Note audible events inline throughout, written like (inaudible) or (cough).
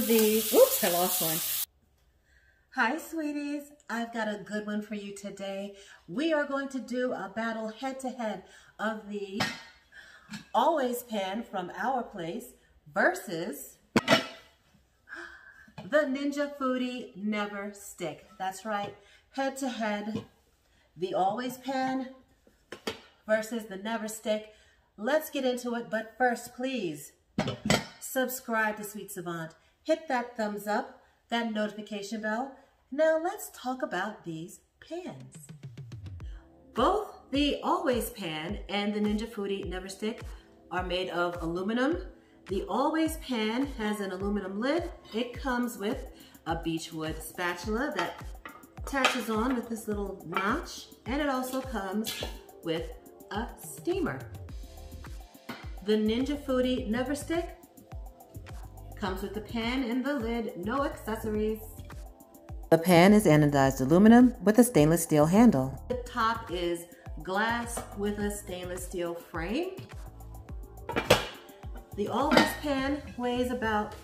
The, oops, I lost one. Hi, sweeties. I've got a good one for you today. We are going to do a battle head-to-head -head of the Always Pan from Our Place versus the Ninja Foodi Never Stick. That's right, head-to-head, -head, the Always Pan versus the Never Stick. Let's get into it, but first, please, subscribe to Sweet Savant. Hit that thumbs up, that notification bell. Now let's talk about these pans. Both the Always Pan and the Ninja Foodi Never Stick are made of aluminum. The Always Pan has an aluminum lid. It comes with a beechwood spatula that attaches on with this little notch, and it also comes with a steamer. The Ninja Foodi Never Stick comes with the pan and the lid, no accessories. The pan is anodized aluminum with a stainless steel handle. The top is glass with a stainless steel frame. The Always pan weighs about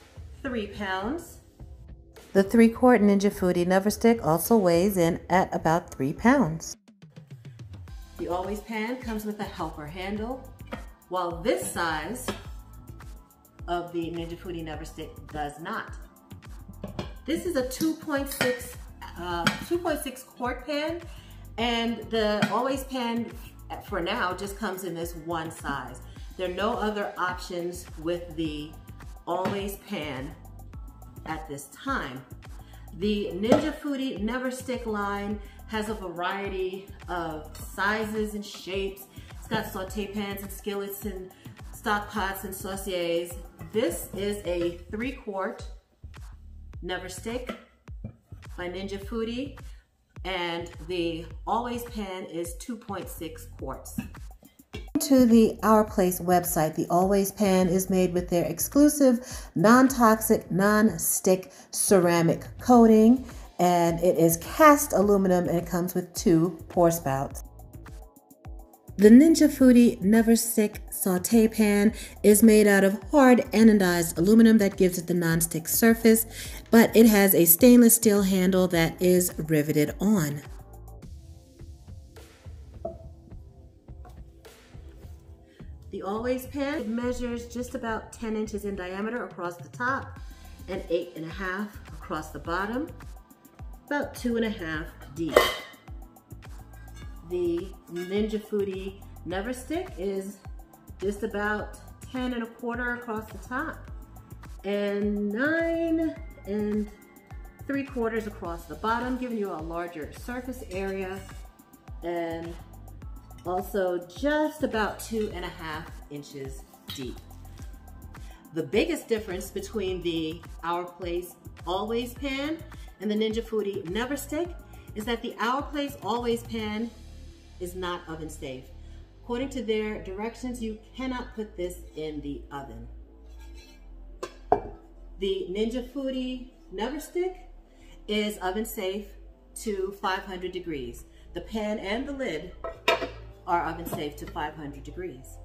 three pounds. The three quart Ninja Foodi Never Stick also weighs in at about three pounds. The Always pan comes with a helper handle while this size of the Ninja Foodi Never Stick does not. This is a 2.6 uh, 2.6 quart pan and the Always pan for now just comes in this one size. There are no other options with the Always pan at this time. The Ninja Foodi Never Stick line has a variety of sizes and shapes It's got saute pans and skillets and stock pots and sauciers. This is a three quart Never Stick by Ninja Foodi and the Always Pan is 2.6 quarts. To the Our Place website, the Always Pan is made with their exclusive non-toxic, non-stick ceramic coating and it is cast aluminum and it comes with two pour spouts. The Ninja Foodi Never Stick Saute Pan is made out of hard anodized aluminum that gives it the non-stick surface, but it has a stainless steel handle that is riveted on. The Always Pan measures just about 10 inches in diameter across the top and eight and a half across the bottom, about two and a half deep the Ninja Foodi Never Stick is just about 10 and a quarter across the top and nine and three quarters across the bottom, giving you a larger surface area and also just about two and a half inches deep. The biggest difference between the Our Place Always Pan and the Ninja Foodi Never Stick is that the Our Place Always Pan is not oven safe. According to their directions, you cannot put this in the oven. The Ninja Foodi Never Stick is oven safe to 500 degrees. The pan and the lid are oven safe to 500 degrees.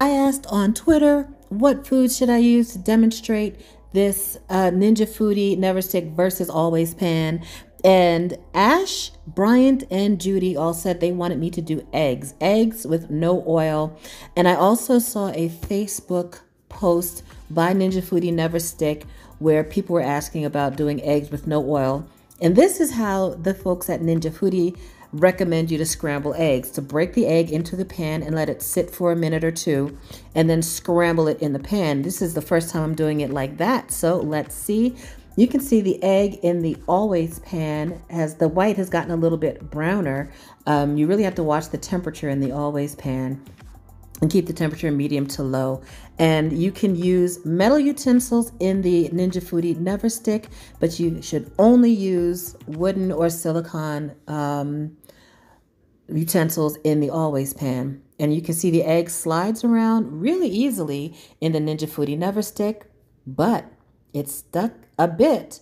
I asked on Twitter, what food should I use to demonstrate this uh, Ninja Foodi Never Stick versus Always Pan? And Ash, Bryant, and Judy all said they wanted me to do eggs, eggs with no oil. And I also saw a Facebook post by Ninja Foodi Never Stick where people were asking about doing eggs with no oil. And this is how the folks at Ninja Foodi recommend you to scramble eggs to break the egg into the pan and let it sit for a minute or two and then scramble it in the pan. This is the first time I'm doing it like that. So let's see you can see the egg in the always pan as the white has gotten a little bit browner. Um, you really have to watch the temperature in the always pan and keep the temperature medium to low. And you can use metal utensils in the Ninja Foodi Never Stick, but you should only use wooden or silicone um, utensils in the always pan. And you can see the egg slides around really easily in the Ninja Foodi Never Stick, but it's stuck a bit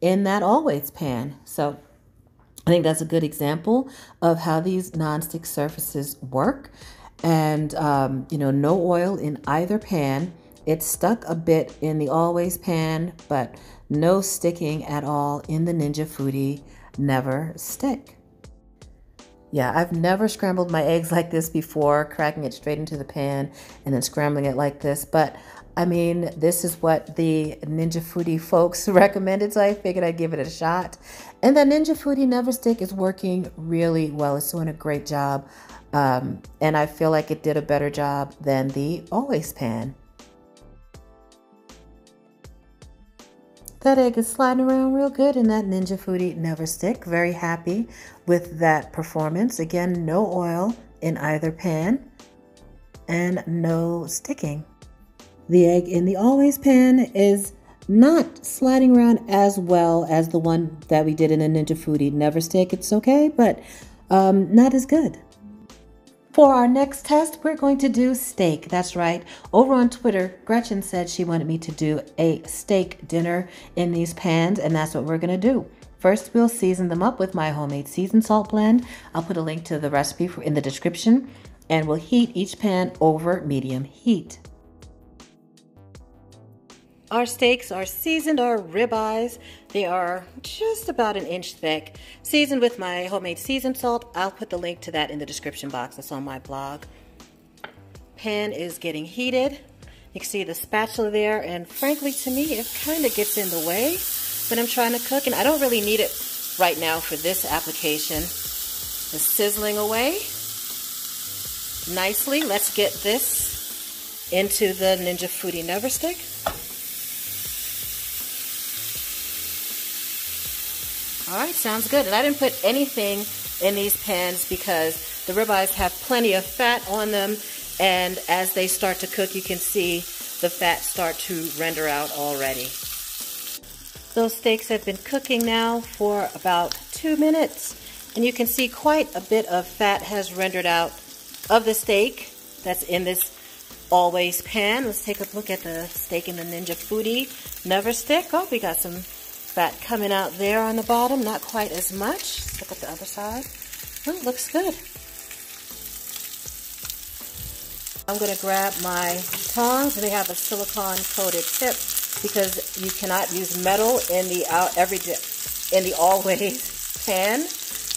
in that always pan. So I think that's a good example of how these nonstick surfaces work. And, um, you know, no oil in either pan. It stuck a bit in the always pan, but no sticking at all in the Ninja Foodi Never Stick. Yeah, I've never scrambled my eggs like this before, cracking it straight into the pan and then scrambling it like this. But I mean, this is what the Ninja Foodi folks (laughs) recommended, so I figured I'd give it a shot. And the Ninja Foodi Never Stick is working really well. It's doing a great job. Um, and I feel like it did a better job than the Always Pan. That egg is sliding around real good in that Ninja Foodi Never Stick. Very happy with that performance. Again, no oil in either pan and no sticking. The egg in the Always pan is not sliding around as well as the one that we did in a Ninja Foodi Never Stick. It's okay, but um, not as good. For our next test, we're going to do steak. That's right. Over on Twitter, Gretchen said she wanted me to do a steak dinner in these pans, and that's what we're going to do. First, we'll season them up with my homemade seasoned salt blend. I'll put a link to the recipe in the description, and we'll heat each pan over medium heat. Our steaks are seasoned, our ribeyes. They are just about an inch thick. Seasoned with my homemade seasoned salt. I'll put the link to that in the description box. That's on my blog. Pan is getting heated. You can see the spatula there, and frankly to me, it kind of gets in the way when I'm trying to cook, and I don't really need it right now for this application. It's sizzling away nicely. Let's get this into the Ninja Foodi Never Stick. All right, sounds good. And I didn't put anything in these pans because the ribeyes have plenty of fat on them. And as they start to cook, you can see the fat start to render out already. Those steaks have been cooking now for about two minutes. And you can see quite a bit of fat has rendered out of the steak that's in this always pan. Let's take a look at the steak in the Ninja Foodi Never Stick. Oh, we got some fat coming out there on the bottom, not quite as much. Let's look at the other side. Oh, looks good. I'm going to grab my tongs. They have a silicone coated tip because you cannot use metal in the out every in the always pan.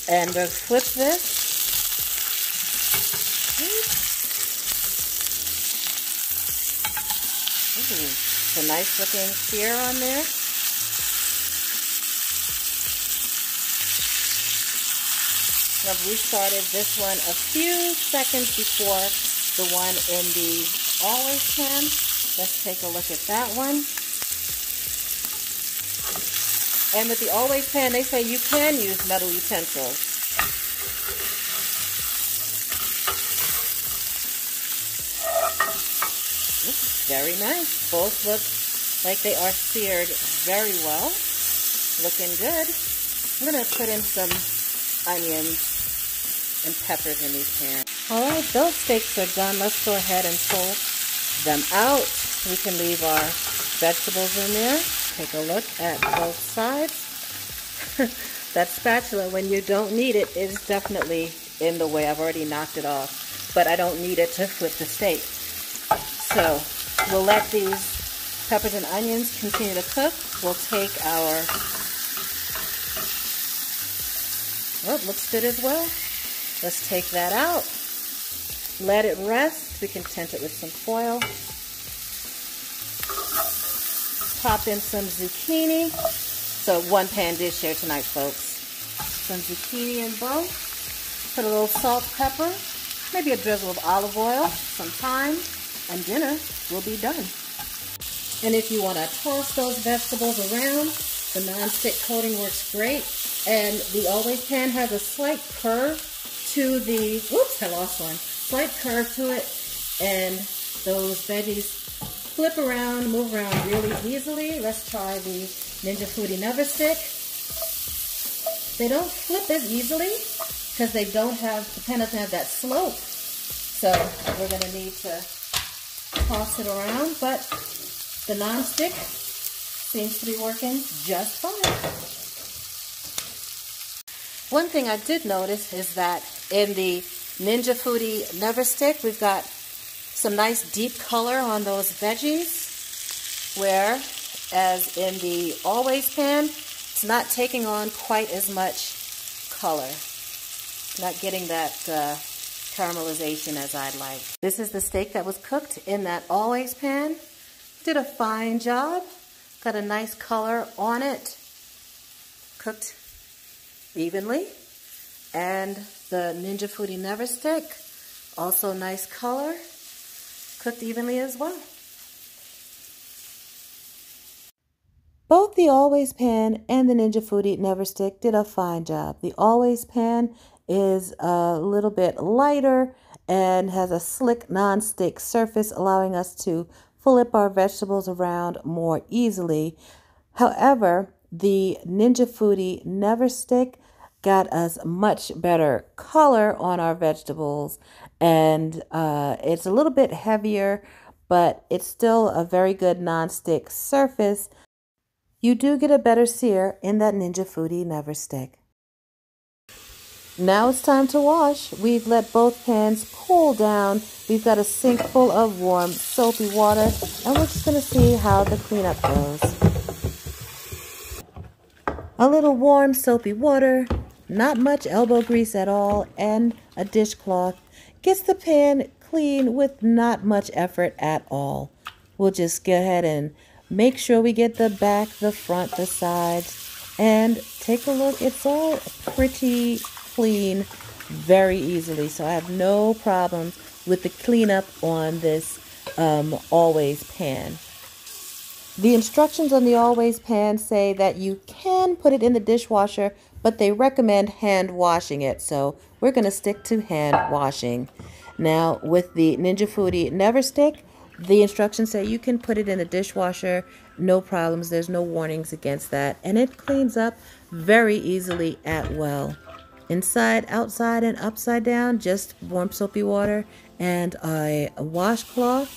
And to flip this. Ooh, it's a nice looking sear on there. I've restarted this one a few seconds before the one in the always pan. Let's take a look at that one. And with the always pan, they say you can use metal utensils. Very nice. Both look like they are seared very well. Looking good. I'm going to put in some onions and peppers in these pans. All right, those steaks are done. Let's go ahead and pull them out. We can leave our vegetables in there. Take a look at both sides. (laughs) that spatula, when you don't need it, is definitely in the way. I've already knocked it off, but I don't need it to flip the steak. So we'll let these peppers and onions continue to cook. We'll take our, oh, looks good as well. Let's take that out. Let it rest. We can tent it with some foil. Pop in some zucchini. So one pan dish here tonight, folks. Some zucchini in both. Put a little salt, pepper, maybe a drizzle of olive oil, some thyme, and dinner will be done. And if you want to toss those vegetables around, the non-stick coating works great. And the Always pan has a slight curve to the, whoops, I lost one, slight curve to it, and those veggies flip around, move around really easily. Let's try the Ninja Foodi Never Stick. They don't flip as easily because they don't have, the pan doesn't have that slope. So we're going to need to toss it around, but the non-stick seems to be working just fine. One thing I did notice is that in the Ninja Foodi Never Stick, we've got some nice deep color on those veggies, where as in the always pan, it's not taking on quite as much color. Not getting that uh, caramelization as I'd like. This is the steak that was cooked in that always pan. Did a fine job. Got a nice color on it. Cooked evenly. And the Ninja Foodi Never Stick, also nice color. Cooked evenly as well. Both the Always Pan and the Ninja Foodi Never Stick did a fine job. The Always Pan is a little bit lighter and has a slick non-stick surface allowing us to flip our vegetables around more easily. However, the Ninja Foodi Never Stick got us much better color on our vegetables and uh, it's a little bit heavier but it's still a very good non-stick surface you do get a better sear in that Ninja Foodi Never Stick. Now it's time to wash. We've let both pans cool down. We've got a sink full of warm, soapy water, and we're just going to see how the cleanup goes. A little warm, soapy water, not much elbow grease at all, and a dishcloth gets the pan clean with not much effort at all. We'll just go ahead and Make sure we get the back, the front, the sides, and take a look. It's all pretty clean very easily. So I have no problems with the cleanup on this um, always pan. The instructions on the always pan say that you can put it in the dishwasher, but they recommend hand washing it. So we're going to stick to hand washing. Now with the Ninja Foodi Never Stick, the instructions say you can put it in the dishwasher, no problems. There's no warnings against that. And it cleans up very easily at well. Inside, outside, and upside down, just warm soapy water and a washcloth.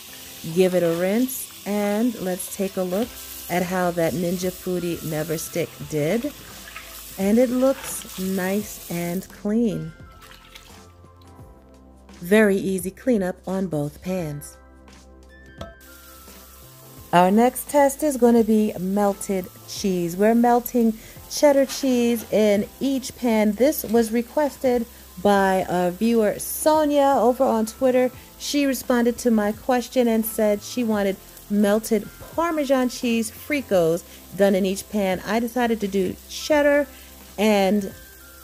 Give it a rinse. And let's take a look at how that Ninja Foodi Never Stick did. And it looks nice and clean. Very easy cleanup on both pans. Our next test is going to be melted cheese. We're melting cheddar cheese in each pan. This was requested by a viewer Sonia over on Twitter. She responded to my question and said she wanted melted Parmesan cheese fricos done in each pan. I decided to do cheddar and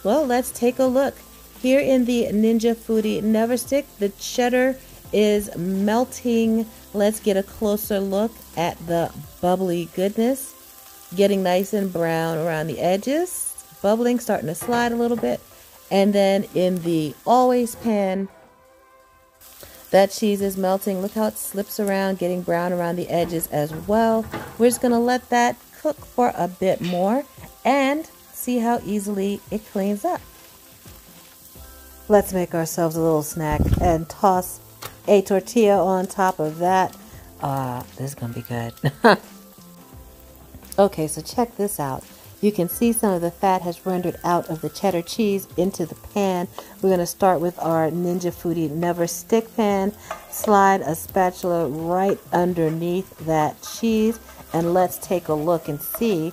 well, let's take a look. Here in the Ninja Foodi Never Stick, the cheddar is melting. Let's get a closer look at the bubbly goodness. Getting nice and brown around the edges. Bubbling, starting to slide a little bit. And then in the always pan, that cheese is melting. Look how it slips around, getting brown around the edges as well. We're just to let that cook for a bit more and see how easily it cleans up. Let's make ourselves a little snack and toss a tortilla on top of that. Uh, this is to be good. (laughs) okay, so check this out. You can see some of the fat has rendered out of the cheddar cheese into the pan. We're going to start with our Ninja Foodi Never Stick pan. Slide a spatula right underneath that cheese and let's take a look and see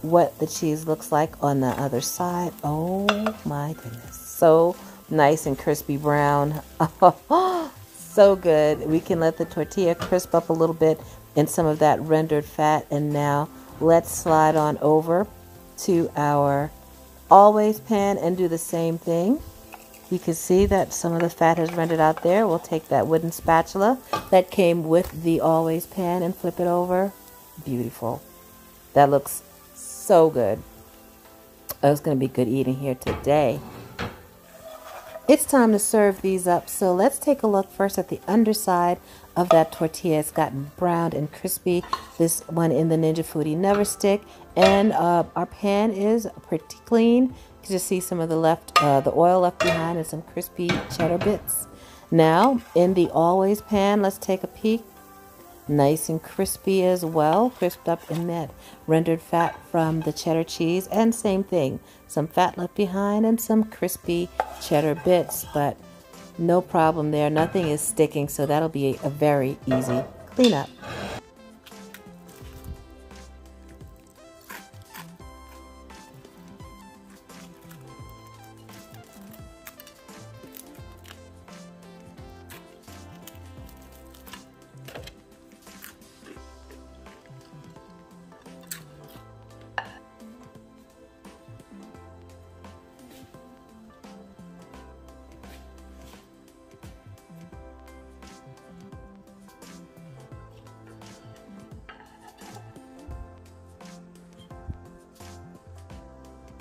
what the cheese looks like on the other side. Oh my goodness. So nice and crispy brown. (laughs) so good. We can let the tortilla crisp up a little bit in some of that rendered fat. And now let's slide on over to our always pan and do the same thing. You can see that some of the fat has rendered out there. We'll take that wooden spatula that came with the always pan and flip it over. Beautiful. That looks so good. Oh, it's going to be good eating here today. It's time to serve these up. So let's take a look first at the underside of that tortilla. It's gotten browned and crispy. This one in the Ninja Foodi Never Stick. And uh, our pan is pretty clean. You can just see some of the left, uh, the oil left behind and some crispy cheddar bits. Now, in the always pan, let's take a peek. Nice and crispy as well, crisped up in that rendered fat from the cheddar cheese. And same thing, some fat left behind and some crispy cheddar bits. But no problem there. Nothing is sticking, so that'll be a very easy cleanup.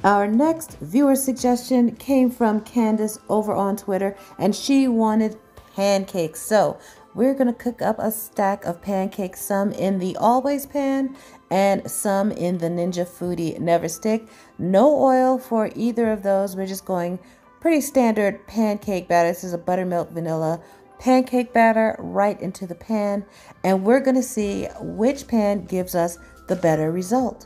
Our next viewer suggestion came from Candace over on Twitter, and she wanted pancakes. So we're going to cook up a stack of pancakes, some in the Always pan and some in the Ninja Foodi Never Stick. No oil for either of those. We're just going pretty standard pancake batter. This is a buttermilk vanilla pancake batter right into the pan. And we're going to see which pan gives us the better result.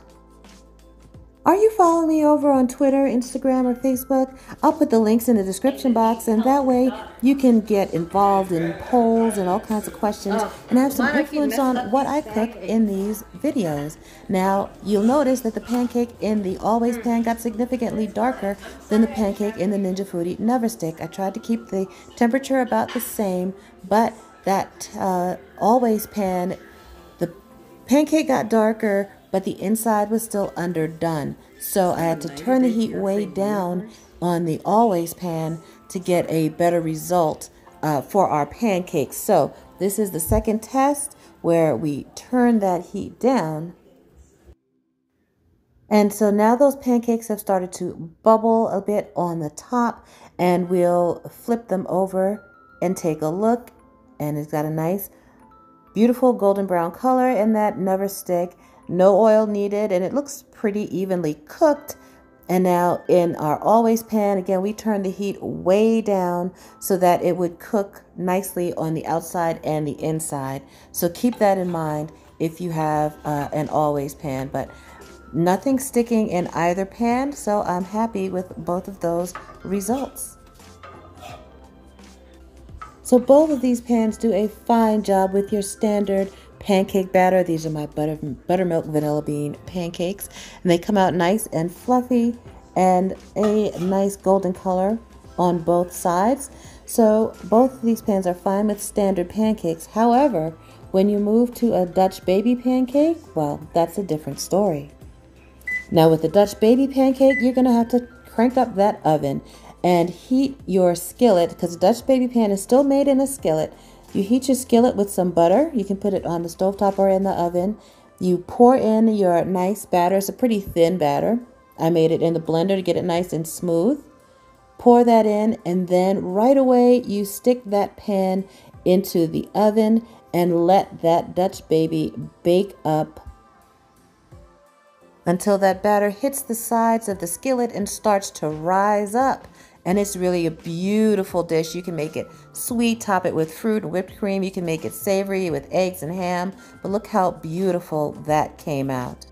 Are you following me over on Twitter, Instagram, or Facebook? I'll put the links in the description box, and that way you can get involved in polls and all kinds of questions and have some influence on what I cook in these videos. Now, you'll notice that the pancake in the Always pan got significantly darker than the pancake in the Ninja Foodi Never Stick. I tried to keep the temperature about the same, but that uh, Always pan, the pancake got darker but the inside was still underdone. So I had to turn the heat way down on the always pan to get a better result uh, for our pancakes. So this is the second test where we turn that heat down. And so now those pancakes have started to bubble a bit on the top and we'll flip them over and take a look and it's got a nice beautiful golden brown color and that never stick no oil needed, and it looks pretty evenly cooked. And now in our always pan, again, we turn the heat way down so that it would cook nicely on the outside and the inside. So keep that in mind if you have uh, an always pan, but nothing sticking in either pan. So I'm happy with both of those results. So both of these pans do a fine job with your standard pancake batter. These are my butter, buttermilk vanilla bean pancakes. And they come out nice and fluffy and a nice golden color on both sides. So both of these pans are fine with standard pancakes. However, when you move to a Dutch baby pancake, well, that's a different story. Now with the Dutch baby pancake, you're to have to crank up that oven and heat your skillet because Dutch baby pan is still made in a skillet you heat your skillet with some butter. You can put it on the stove top or in the oven. You pour in your nice batter. It's a pretty thin batter. I made it in the blender to get it nice and smooth. Pour that in and then right away you stick that pan into the oven and let that Dutch baby bake up until that batter hits the sides of the skillet and starts to rise up and it's really a beautiful dish. You can make it sweet, top it with fruit and whipped cream. You can make it savory with eggs and ham. But look how beautiful that came out.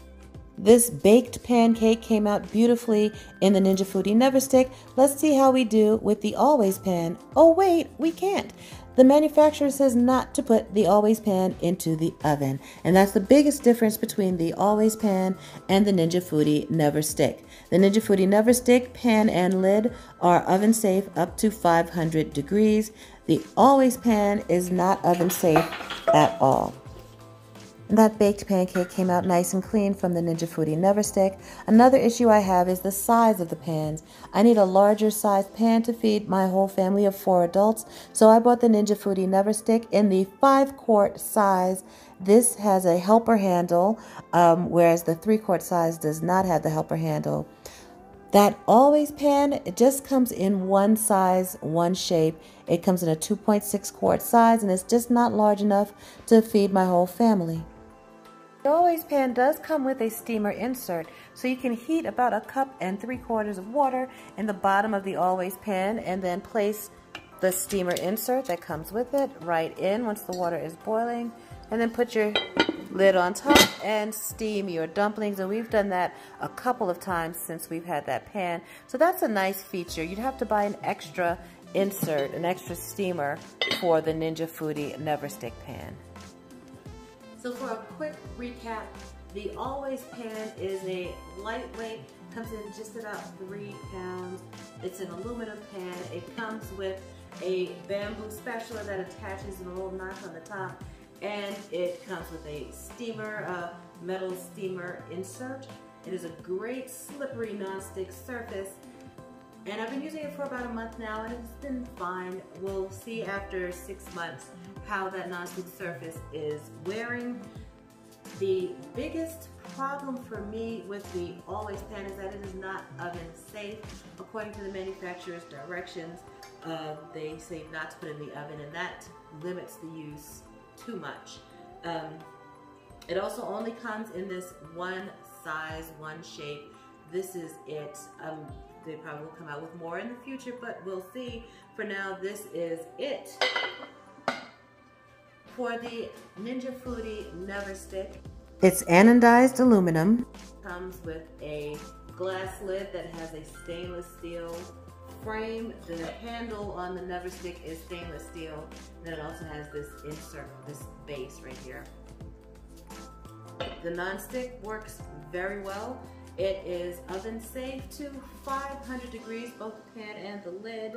This baked pancake came out beautifully in the Ninja Foodi Never Stick. Let's see how we do with the Always pan. Oh wait, we can't. The manufacturer says not to put the Always pan into the oven. And that's the biggest difference between the Always pan and the Ninja Foodi Never Stick. The Ninja Foodi Never Stick pan and lid are oven safe up to 500 degrees. The Always pan is not oven safe at all. That baked pancake came out nice and clean from the Ninja Foodi Never Stick. Another issue I have is the size of the pans. I need a larger size pan to feed my whole family of four adults, so I bought the Ninja Foodi Never Stick in the 5 quart size. This has a helper handle, um, whereas the 3 quart size does not have the helper handle. That always pan, it just comes in one size, one shape. It comes in a 2.6 quart size and it's just not large enough to feed my whole family. The Always pan does come with a steamer insert, so you can heat about a cup and three quarters of water in the bottom of the Always pan and then place the steamer insert that comes with it right in once the water is boiling. And then put your lid on top and steam your dumplings and we've done that a couple of times since we've had that pan. So that's a nice feature. You'd have to buy an extra insert, an extra steamer for the Ninja Foodi Never Stick pan. So for a quick recap, the Always pan is a lightweight, comes in just about three pounds. It's an aluminum pan. It comes with a bamboo spatula that attaches a little notch on the top and it comes with a steamer, a metal steamer insert. It is a great slippery non-stick surface and I've been using it for about a month now and it's been fine. We'll see after six months how that non-stick surface is wearing. The biggest problem for me with the Always Pan is that it is not oven safe. According to the manufacturer's directions, uh, they say not to put in the oven and that limits the use too much. Um, it also only comes in this one size, one shape. This is it. Um, they probably will come out with more in the future, but we'll see. For now, this is it. For the Ninja Foodi Never Stick. It's anodized aluminum. Comes with a glass lid that has a stainless steel frame. The handle on the Never Stick is stainless steel. And it also has this insert, this base right here. The non-stick works very well. It is oven safe to 500 degrees, both the pan and the lid,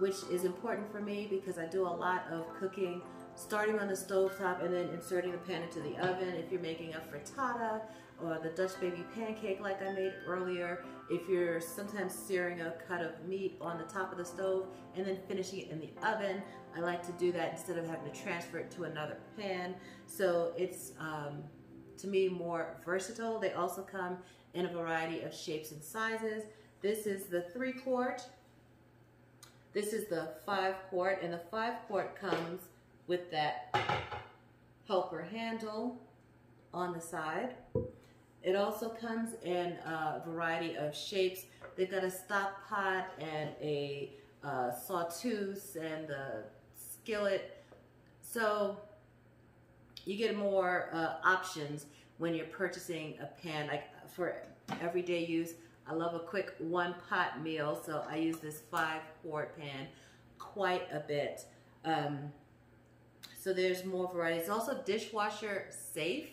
which is important for me because I do a lot of cooking starting on the stove top and then inserting the pan into the oven. If you're making a frittata or the Dutch baby pancake like I made earlier, if you're sometimes searing a cut of meat on the top of the stove and then finishing it in the oven, I like to do that instead of having to transfer it to another pan. So it's, um, to me, more versatile. They also come in a variety of shapes and sizes. This is the three quart. This is the five quart, and the five quart comes with that helper handle on the side. It also comes in a variety of shapes. They've got a stock pot and a uh, sawtooth and a skillet. So you get more uh, options when you're purchasing a pan. Like for everyday use, I love a quick one pot meal. So I use this five quart pan quite a bit. Um, so there's more variety. It's also dishwasher safe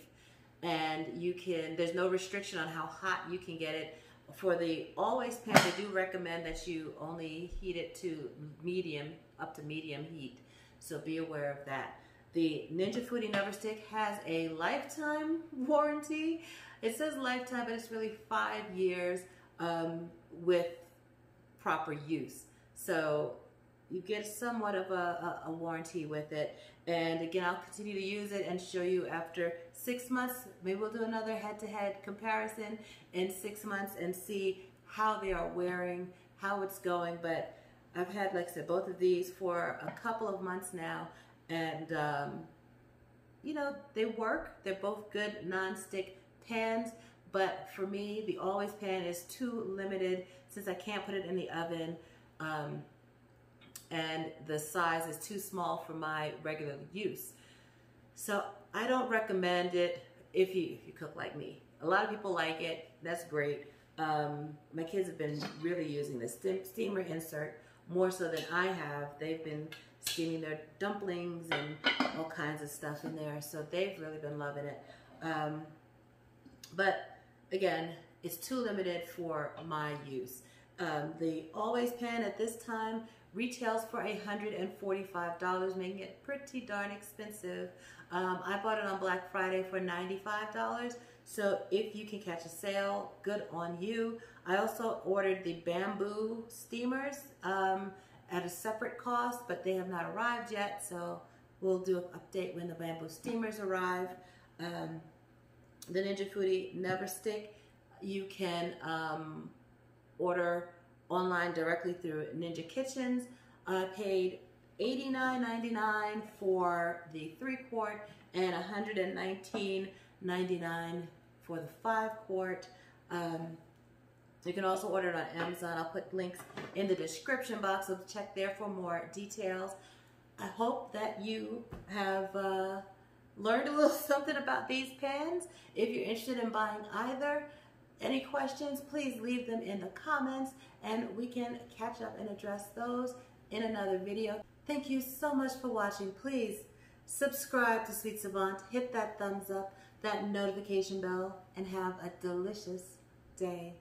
and you can, there's no restriction on how hot you can get it. For the always pan, they do recommend that you only heat it to medium, up to medium heat. So be aware of that. The Ninja Foodi Never Stick has a lifetime warranty. It says lifetime, but it's really five years um, with proper use. So you get somewhat of a, a, a, warranty with it. And again, I'll continue to use it and show you after six months. Maybe we'll do another head-to-head -head comparison in six months and see how they are wearing, how it's going. But I've had, like I said, both of these for a couple of months now. And, um, you know, they work. They're both good non-stick pans. But for me, the Always pan is too limited since I can't put it in the oven. Um, and the size is too small for my regular use. So I don't recommend it if you, if you cook like me. A lot of people like it. That's great. Um, my kids have been really using the steamer insert more so than I have. They've been steaming their dumplings and all kinds of stuff in there. So they've really been loving it. Um, but again, it's too limited for my use. Um, the Always pan at this time retails for $145, making it pretty darn expensive. Um, I bought it on Black Friday for $95. So if you can catch a sale, good on you. I also ordered the bamboo steamers um, at a separate cost, but they have not arrived yet. So we'll do an update when the bamboo steamers arrive. Um, the Ninja Foodi Never Stick, you can um, order online directly through Ninja Kitchens. I paid $89.99 for the three quart and $119.99 for the five quart. Um, you can also order it on Amazon. I'll put links in the description box, so check there for more details. I hope that you have uh, learned a little (laughs) something about these pans. If you're interested in buying either, any questions, please leave them in the comments and we can catch up and address those in another video. Thank you so much for watching. Please subscribe to Sweet Savant, hit that thumbs up, that notification bell, and have a delicious day.